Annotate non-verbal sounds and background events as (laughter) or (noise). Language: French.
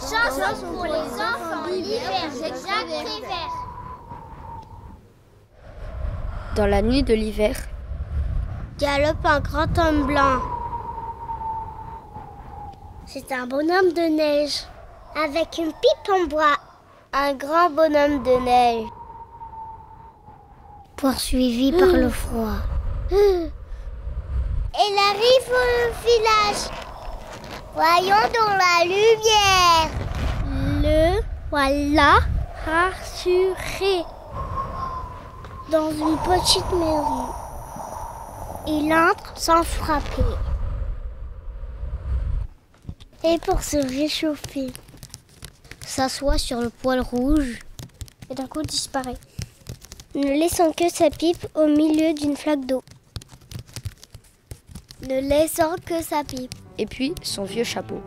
chansons pour les enfants l'hiver, Jacques Prévert. Dans la nuit de l'hiver, galope un grand homme blanc. C'est un bonhomme de neige avec une pipe en bois. Un grand bonhomme de neige poursuivi par le froid. (gasps) Il arrive au village. Voyons dans la lumière. Le voilà rassuré dans une petite maison. Il entre sans frapper. Et pour se réchauffer, s'assoit sur le poêle rouge et d'un coup disparaît, ne laissant que sa pipe au milieu d'une flaque d'eau. Ne laissant que sa pipe. et puis son vieux chapeau.